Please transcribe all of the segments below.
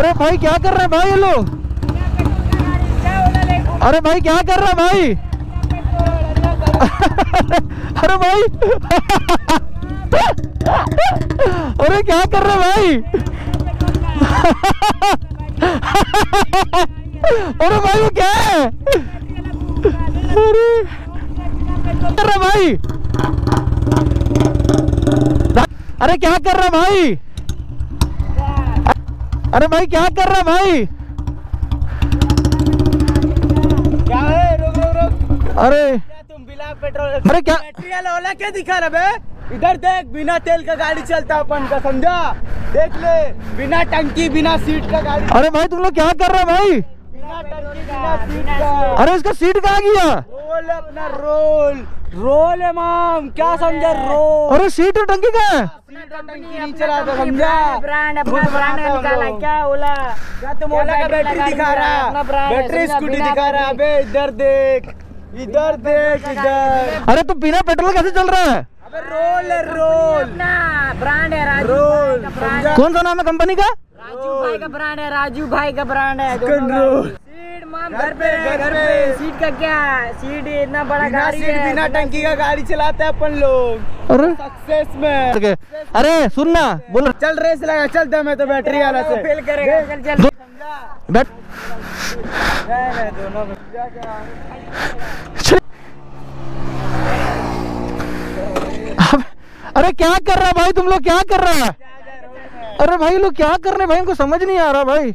अरे भाई, क्या कर रहे हैं भाई ये लोग? अरे भाई, क्या कर रहा है भाई? अरे भाई। अरे क्या कर रहे भाई? अरे भाई, वो क्या है? अरे। कर रहा भाई अरे क्या कर रहा भाई? अरे भाई क्या कर रहा भाई? क्या है? रुक रुक रुक। अरे। तुम बिना पेट्रोल अरे क्या? बैटरी वाला क्या दिखा रहा बे? इधर देख बिना तेल का गाड़ी चलता अपन का समझा? देख ले बिना टंकी बिना सीट का गाड़ी। अरे भाई तुम लोग क्या कर रहे हो भाई? बिना टंकी बिना सीट का। अरे इसका सीट कहाँ गया? रोल अपना रोल। रोल है माम क्या समझा रोल? अरे सीट और टंकी है। और टंकी नहीं चला था समझा? ब्रांड अपना ब्रांड का निकाला क्या ओला क्या तुम बैटरी दिखा रहा? बैटरी स्कूटी दिखा रहा अबे इधर देख इधर देख इधर। अरे तू बिना पेट्रोल कैसे चल रहा है? अबे रोल है रोल। ब्रांड है राजू रोल कौन सा नाम है कंपनी का? राजू भाई का ब्रांड है राजू भाई का ब्रांड है रोल सीट माम घर पे, घर पे। सीट का क्या? सीट इतना बड़ा गाड़ी सीट है बिना टंकी का गाड़ी चलाते हैं अपन लोग। अरे। सक्सेस में। अरे सुनना बोल। चल रेस लगा चलते हैं मैं तो बैटरी वाला से। फेल करेगा चल चल। बैठ। नहीं, नहीं, दोनों में। क्या क्या अब- अरे क्या कर रहा है भाई? तुम लोग क्या कर रहा है? अरे भाई लोग क्या कर रहे हैं? भाई इनको समझ नहीं आ रहा भाई।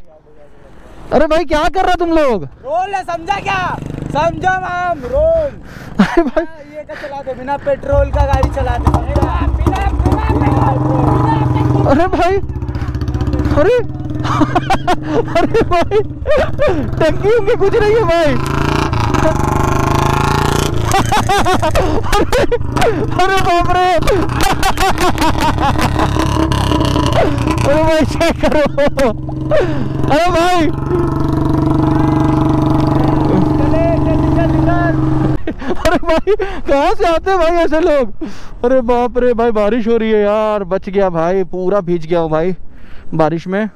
अरे भाई क्या कर रहा तुम लोग? रोल है समझा क्या? समझो मैम रोल। अरे भाई। ये क्या चलाते बिना पेट्रोल का गाड़ी चलाते बिना पेट्रोल अरे भाई। अरे। अरे भाई। टंकी उनकी कुछ नहीं है भाई। अरे अरे बाप रे। अरे भाई चेक करो अरे भाई अरे भाई कहाँ से आते हैं भाई ऐसे लोग? अरे बाप रे, भाई बारिश हो रही है यार, बच गया भाई, पूरा भीज गया हूँ भाई, बारिश में।